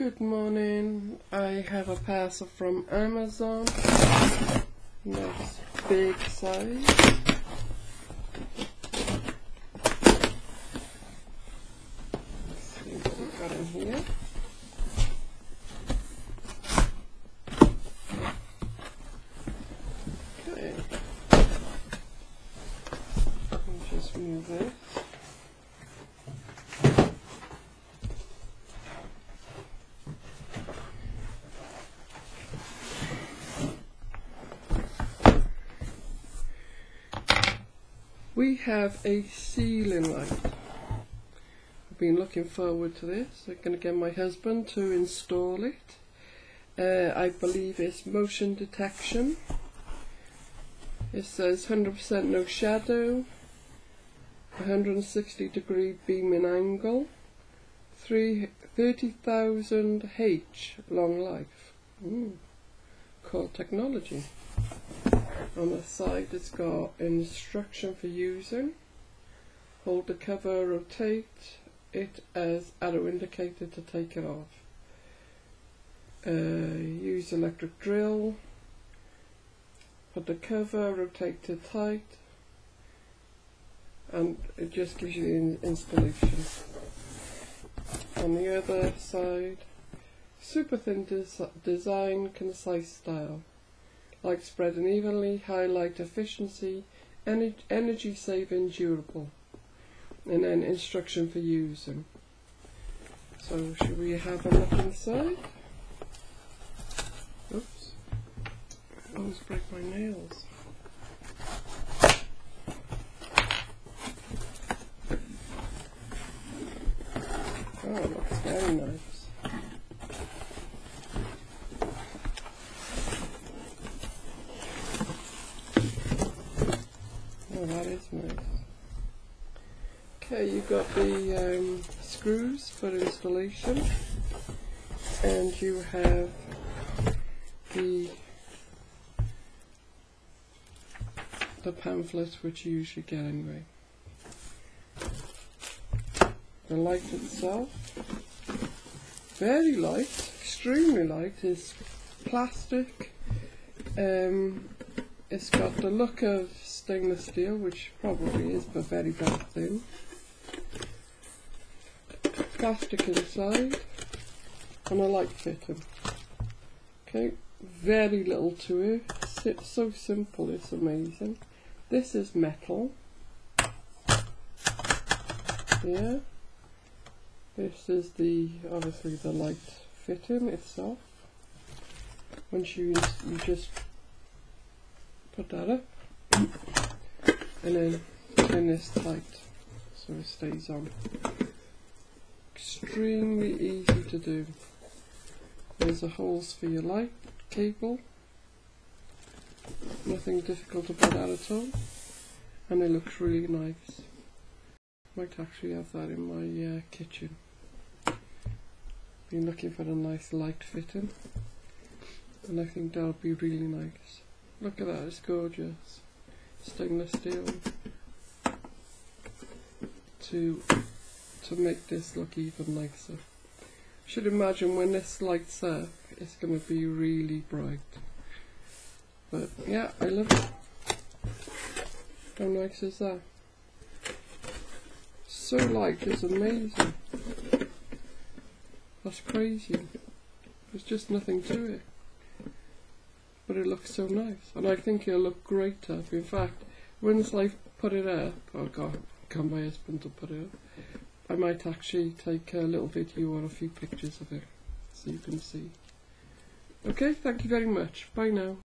Good morning. I have a parcel from Amazon. Nice big size. Let's see what we got in here. Okay. Let me just move this. We have a ceiling light. I've been looking forward to this. I'm going to get my husband to install it. Uh, I believe it's motion detection. It says 100% no shadow, 160 degree beaming angle, 30,000 H long life. Ooh, cool technology. On the side it's got instruction for using. Hold the cover, rotate it as arrow indicator to take it off. Uh, use electric drill. Put the cover, rotate to tight. And it just gives you the in installation. On the other side, super thin des design, concise style like spreading evenly, highlight efficiency, ener energy saving, durable, and then instruction for using. So should we have a look inside? Oops, I always break my nails. Oh, it looks very nice. Oh, that is nice. Okay, you've got the um, screws for installation, and you have the the pamphlet which you usually get anyway. The light itself, very light, extremely light, is plastic. Um, it's got the look of stainless steel, which probably is, but very, very thin. Plastic inside, and a light fitting. Okay, very little to it. It's so simple, it's amazing. This is metal. Yeah. This is the obviously the light fitting itself. Once you you just put that up and then turn this tight so it stays on. Extremely easy to do. There's the holes for your light cable. Nothing difficult to put out at all. And it looks really nice. Might actually have that in my uh, kitchen. Been looking for a nice light fitting. And I think that'll be really nice. Look at that, it's gorgeous. Stainless steel to to make this look even nicer. Should imagine when this lights up, it's going to be really bright. But yeah, I love it. How nice is that? So light, it's amazing. That's crazy. There's just nothing to it but it looks so nice, and I think it'll look great up. In fact, once I put it up, I'll go, come my husband to put it up. I might actually take a little video or a few pictures of it, so you can see. Okay, thank you very much. Bye now.